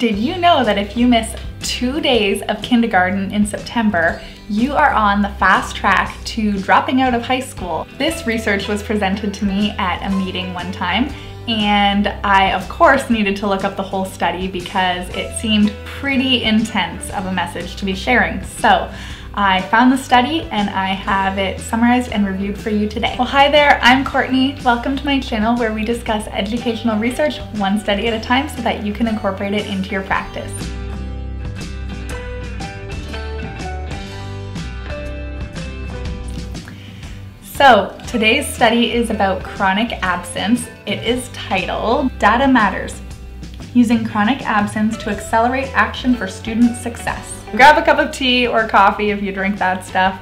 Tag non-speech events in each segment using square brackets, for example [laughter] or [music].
Did you know that if you miss two days of kindergarten in September, you are on the fast track to dropping out of high school? This research was presented to me at a meeting one time and I of course needed to look up the whole study because it seemed pretty intense of a message to be sharing. So I found the study and I have it summarized and reviewed for you today. Well, hi there, I'm Courtney. Welcome to my channel where we discuss educational research one study at a time so that you can incorporate it into your practice. So today's study is about chronic absence. It is titled Data Matters, using chronic absence to accelerate action for student success. Grab a cup of tea or coffee if you drink that stuff,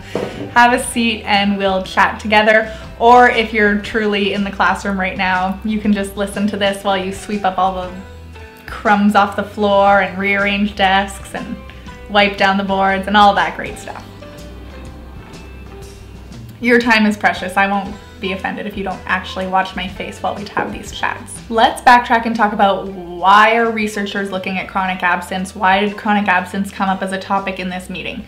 have a seat and we'll chat together. Or if you're truly in the classroom right now, you can just listen to this while you sweep up all the crumbs off the floor and rearrange desks and wipe down the boards and all that great stuff. Your time is precious. I won't be offended if you don't actually watch my face while we have these chats. Let's backtrack and talk about why are researchers looking at chronic absence? Why did chronic absence come up as a topic in this meeting?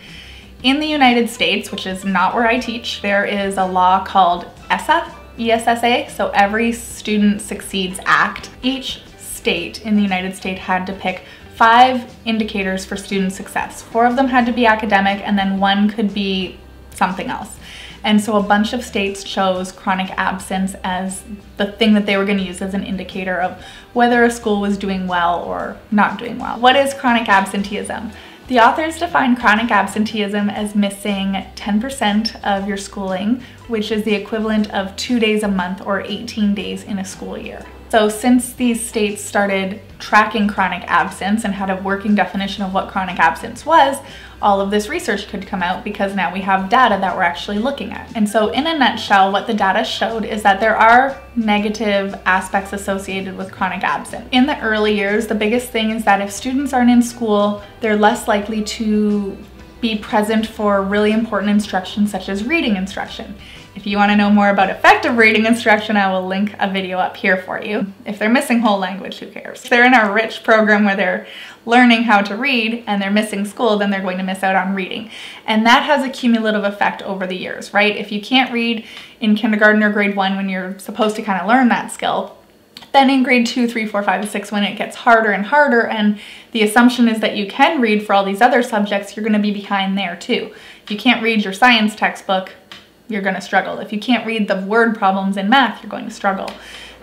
In the United States, which is not where I teach, there is a law called ESSA, ESSA, so Every Student Succeeds Act. Each state in the United States had to pick five indicators for student success. Four of them had to be academic and then one could be something else. And so a bunch of states chose chronic absence as the thing that they were going to use as an indicator of whether a school was doing well or not doing well. What is chronic absenteeism? The authors define chronic absenteeism as missing 10% of your schooling, which is the equivalent of two days a month or 18 days in a school year. So since these states started tracking chronic absence and had a working definition of what chronic absence was, all of this research could come out because now we have data that we're actually looking at. And so in a nutshell, what the data showed is that there are negative aspects associated with chronic absence. In the early years, the biggest thing is that if students aren't in school, they're less likely to be present for really important instruction such as reading instruction. If you want to know more about effective reading instruction, I will link a video up here for you. If they're missing whole language, who cares? If they're in a rich program where they're learning how to read and they're missing school, then they're going to miss out on reading. And that has a cumulative effect over the years, right? If you can't read in kindergarten or grade one when you're supposed to kind of learn that skill, then in grade two, three, four, five, six, when it gets harder and harder, and the assumption is that you can read for all these other subjects, you're gonna be behind there too. If you can't read your science textbook, you're gonna struggle. If you can't read the word problems in math, you're going to struggle.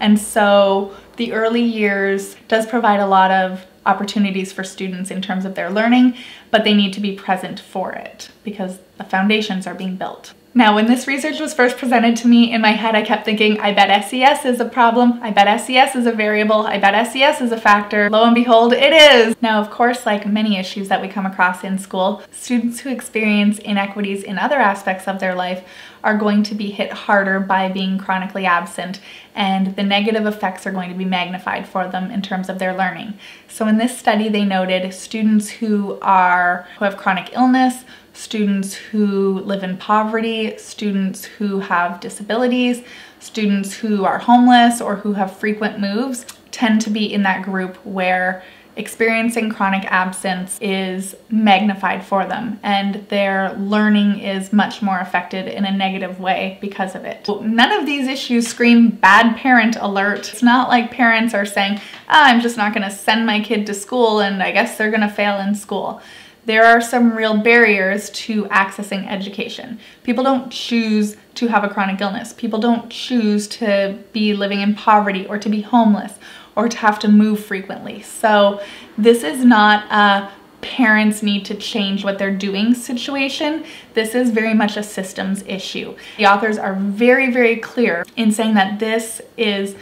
And so the early years does provide a lot of opportunities for students in terms of their learning, but they need to be present for it because the foundations are being built. Now, when this research was first presented to me, in my head I kept thinking, I bet SES is a problem, I bet SES is a variable, I bet SES is a factor. Lo and behold, it is! Now, of course, like many issues that we come across in school, students who experience inequities in other aspects of their life are going to be hit harder by being chronically absent and the negative effects are going to be magnified for them in terms of their learning. So in this study they noted students who are who have chronic illness, students who live in poverty, students who have disabilities, students who are homeless or who have frequent moves tend to be in that group where experiencing chronic absence is magnified for them and their learning is much more affected in a negative way because of it. None of these issues scream bad parent alert. It's not like parents are saying, ah, I'm just not gonna send my kid to school and I guess they're gonna fail in school there are some real barriers to accessing education. People don't choose to have a chronic illness. People don't choose to be living in poverty or to be homeless or to have to move frequently. So this is not a parents need to change what they're doing situation. This is very much a systems issue. The authors are very, very clear in saying that this is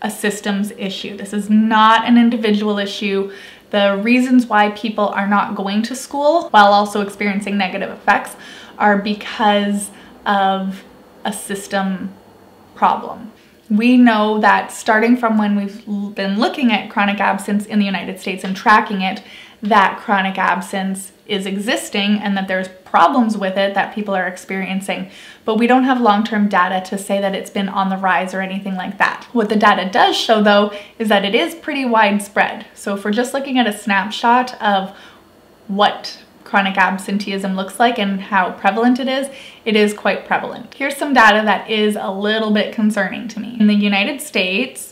a systems issue. This is not an individual issue. The reasons why people are not going to school while also experiencing negative effects are because of a system problem. We know that starting from when we've been looking at chronic absence in the United States and tracking it, that chronic absence is existing and that there's problems with it that people are experiencing, but we don't have long-term data to say that it's been on the rise or anything like that. What the data does show though is that it is pretty widespread. So if we're just looking at a snapshot of what chronic absenteeism looks like and how prevalent it is, it is quite prevalent. Here's some data that is a little bit concerning to me. In the United States,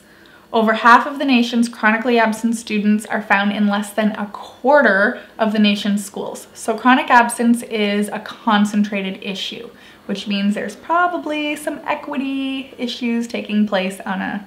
over half of the nation's chronically absent students are found in less than a quarter of the nation's schools. So chronic absence is a concentrated issue, which means there's probably some equity issues taking place on a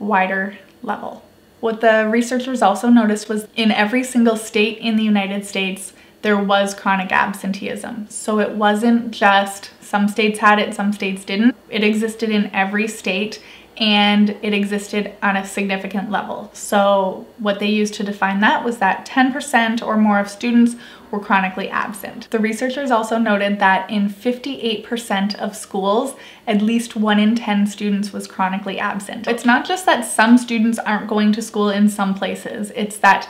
wider level. What the researchers also noticed was in every single state in the United States, there was chronic absenteeism. So it wasn't just some states had it, some states didn't. It existed in every state and it existed on a significant level. So what they used to define that was that 10% or more of students were chronically absent. The researchers also noted that in 58% of schools, at least one in 10 students was chronically absent. It's not just that some students aren't going to school in some places, it's that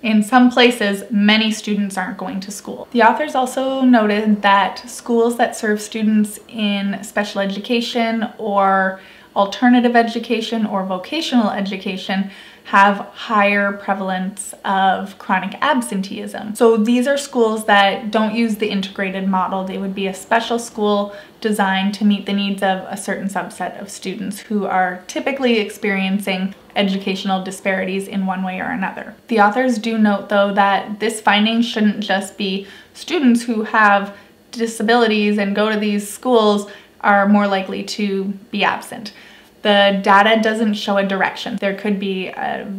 in some places, many students aren't going to school. The authors also noted that schools that serve students in special education or alternative education or vocational education have higher prevalence of chronic absenteeism. So these are schools that don't use the integrated model. They would be a special school designed to meet the needs of a certain subset of students who are typically experiencing educational disparities in one way or another. The authors do note though that this finding shouldn't just be students who have disabilities and go to these schools are more likely to be absent the data doesn't show a direction. There could be a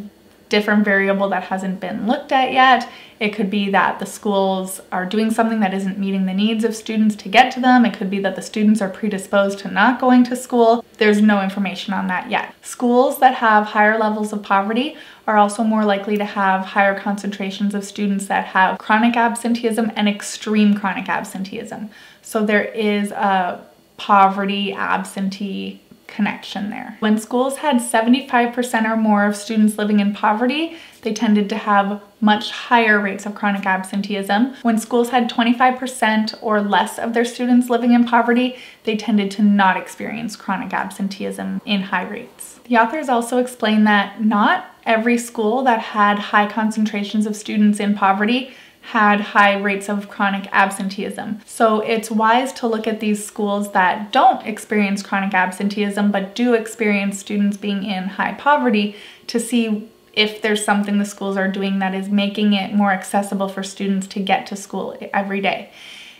different variable that hasn't been looked at yet. It could be that the schools are doing something that isn't meeting the needs of students to get to them. It could be that the students are predisposed to not going to school. There's no information on that yet. Schools that have higher levels of poverty are also more likely to have higher concentrations of students that have chronic absenteeism and extreme chronic absenteeism. So there is a poverty absentee connection there. When schools had 75% or more of students living in poverty, they tended to have much higher rates of chronic absenteeism. When schools had 25% or less of their students living in poverty, they tended to not experience chronic absenteeism in high rates. The authors also explain that not every school that had high concentrations of students in poverty had high rates of chronic absenteeism. So it's wise to look at these schools that don't experience chronic absenteeism but do experience students being in high poverty to see if there's something the schools are doing that is making it more accessible for students to get to school every day.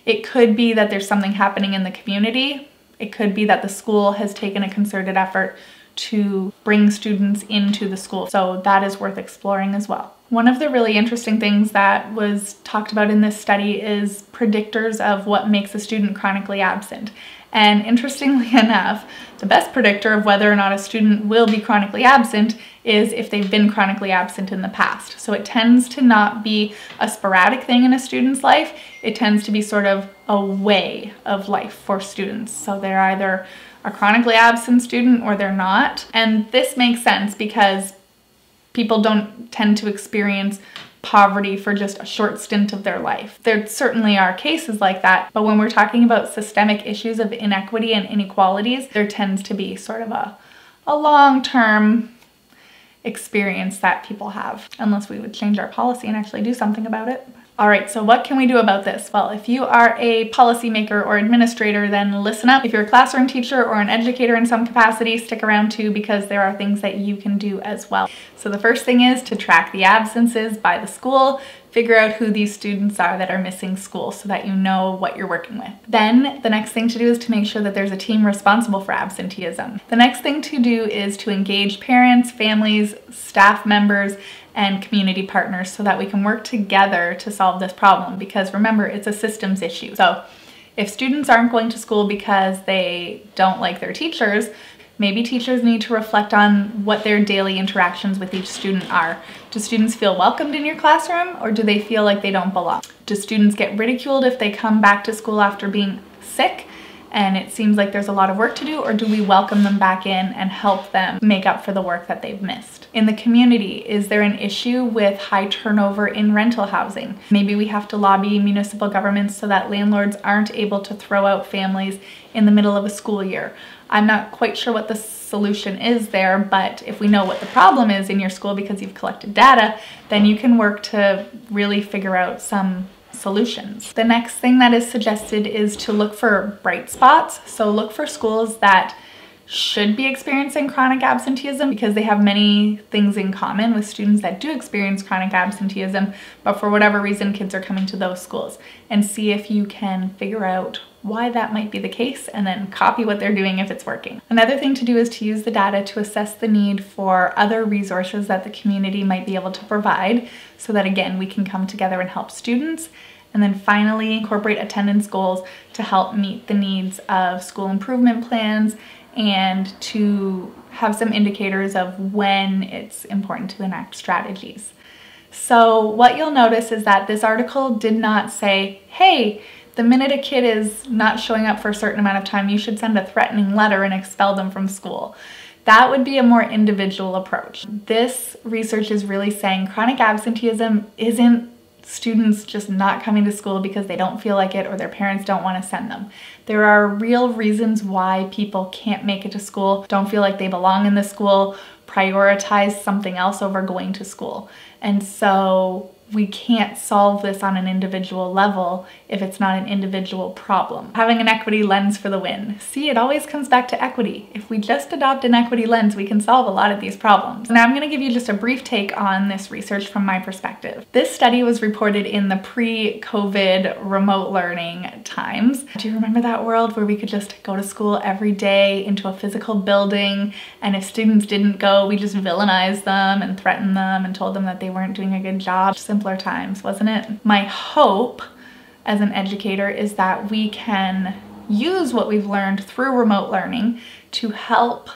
It could be that there's something happening in the community. It could be that the school has taken a concerted effort to bring students into the school. So that is worth exploring as well. One of the really interesting things that was talked about in this study is predictors of what makes a student chronically absent. And interestingly [laughs] enough, the best predictor of whether or not a student will be chronically absent is if they've been chronically absent in the past. So it tends to not be a sporadic thing in a student's life. It tends to be sort of a way of life for students. So they're either a chronically absent student or they're not. And this makes sense because people don't tend to experience poverty for just a short stint of their life. There certainly are cases like that, but when we're talking about systemic issues of inequity and inequalities, there tends to be sort of a, a long-term experience that people have, unless we would change our policy and actually do something about it. All right, so what can we do about this? Well, if you are a policymaker or administrator, then listen up. If you're a classroom teacher or an educator in some capacity, stick around too because there are things that you can do as well. So the first thing is to track the absences by the school, figure out who these students are that are missing school so that you know what you're working with. Then the next thing to do is to make sure that there's a team responsible for absenteeism. The next thing to do is to engage parents, families, staff members, and community partners so that we can work together to solve this problem because remember, it's a systems issue. So if students aren't going to school because they don't like their teachers, maybe teachers need to reflect on what their daily interactions with each student are. Do students feel welcomed in your classroom or do they feel like they don't belong? Do students get ridiculed if they come back to school after being sick? and it seems like there's a lot of work to do or do we welcome them back in and help them make up for the work that they've missed? In the community, is there an issue with high turnover in rental housing? Maybe we have to lobby municipal governments so that landlords aren't able to throw out families in the middle of a school year. I'm not quite sure what the solution is there, but if we know what the problem is in your school because you've collected data, then you can work to really figure out some solutions. The next thing that is suggested is to look for bright spots. So look for schools that should be experiencing chronic absenteeism because they have many things in common with students that do experience chronic absenteeism, but for whatever reason, kids are coming to those schools and see if you can figure out why that might be the case and then copy what they're doing if it's working. Another thing to do is to use the data to assess the need for other resources that the community might be able to provide so that again, we can come together and help students and then finally, incorporate attendance goals to help meet the needs of school improvement plans and to have some indicators of when it's important to enact strategies. So what you'll notice is that this article did not say, hey, the minute a kid is not showing up for a certain amount of time, you should send a threatening letter and expel them from school. That would be a more individual approach. This research is really saying chronic absenteeism isn't students just not coming to school because they don't feel like it or their parents don't want to send them. There are real reasons why people can't make it to school, don't feel like they belong in the school, prioritize something else over going to school. And so we can't solve this on an individual level if it's not an individual problem. Having an equity lens for the win. See, it always comes back to equity. If we just adopt an equity lens, we can solve a lot of these problems. Now I'm gonna give you just a brief take on this research from my perspective. This study was reported in the pre-COVID remote learning times. Do you remember that world where we could just go to school every day into a physical building and if students didn't go, we just villainized them and threatened them and told them that they weren't doing a good job? Simpler times, wasn't it? My hope as an educator is that we can use what we've learned through remote learning to help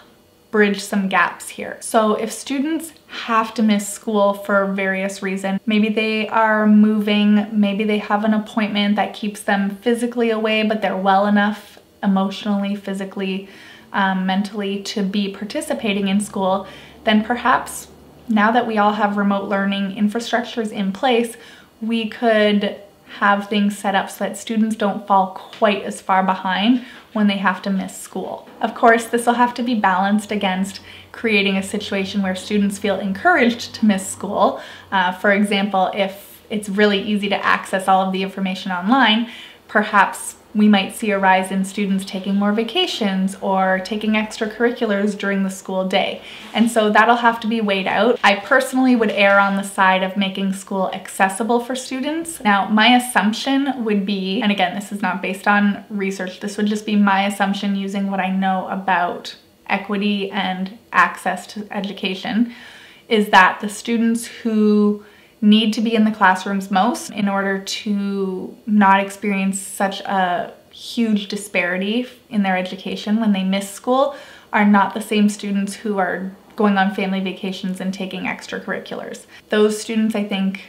bridge some gaps here. So if students have to miss school for various reasons, maybe they are moving, maybe they have an appointment that keeps them physically away, but they're well enough emotionally, physically, um, mentally to be participating in school, then perhaps now that we all have remote learning infrastructures in place, we could have things set up so that students don't fall quite as far behind when they have to miss school. Of course, this will have to be balanced against creating a situation where students feel encouraged to miss school. Uh, for example, if it's really easy to access all of the information online, perhaps we might see a rise in students taking more vacations or taking extracurriculars during the school day. And so that'll have to be weighed out. I personally would err on the side of making school accessible for students. Now, my assumption would be, and again, this is not based on research, this would just be my assumption using what I know about equity and access to education, is that the students who need to be in the classrooms most in order to not experience such a huge disparity in their education when they miss school are not the same students who are going on family vacations and taking extracurriculars. Those students, I think,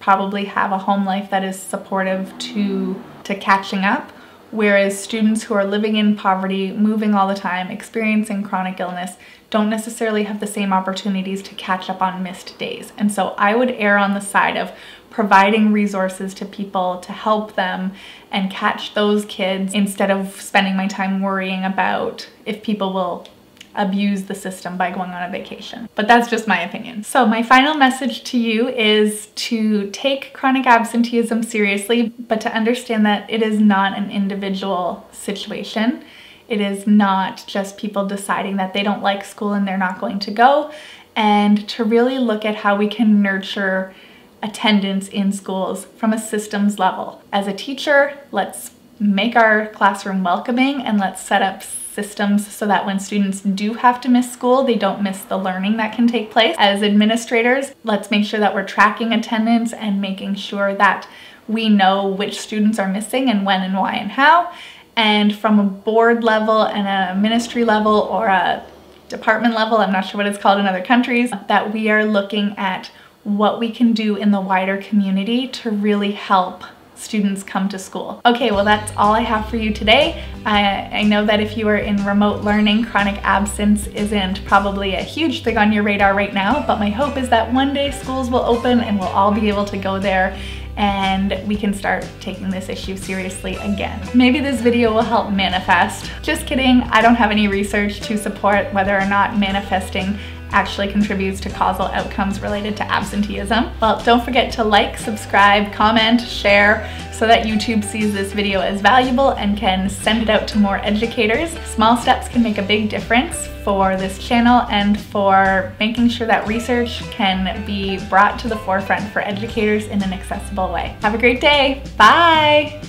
probably have a home life that is supportive to, to catching up whereas students who are living in poverty, moving all the time, experiencing chronic illness, don't necessarily have the same opportunities to catch up on missed days. And so I would err on the side of providing resources to people to help them and catch those kids instead of spending my time worrying about if people will abuse the system by going on a vacation. But that's just my opinion. So my final message to you is to take chronic absenteeism seriously, but to understand that it is not an individual situation. It is not just people deciding that they don't like school and they're not going to go, and to really look at how we can nurture attendance in schools from a systems level. As a teacher, let's make our classroom welcoming and let's set up systems so that when students do have to miss school, they don't miss the learning that can take place. As administrators, let's make sure that we're tracking attendance and making sure that we know which students are missing and when and why and how. And from a board level and a ministry level or a department level, I'm not sure what it's called in other countries, that we are looking at what we can do in the wider community to really help students come to school. Okay, well that's all I have for you today. I, I know that if you are in remote learning, chronic absence isn't probably a huge thing on your radar right now, but my hope is that one day schools will open and we'll all be able to go there and we can start taking this issue seriously again. Maybe this video will help manifest. Just kidding, I don't have any research to support whether or not manifesting actually contributes to causal outcomes related to absenteeism. Well, don't forget to like, subscribe, comment, share, so that YouTube sees this video as valuable and can send it out to more educators. Small steps can make a big difference for this channel and for making sure that research can be brought to the forefront for educators in an accessible way. Have a great day. Bye.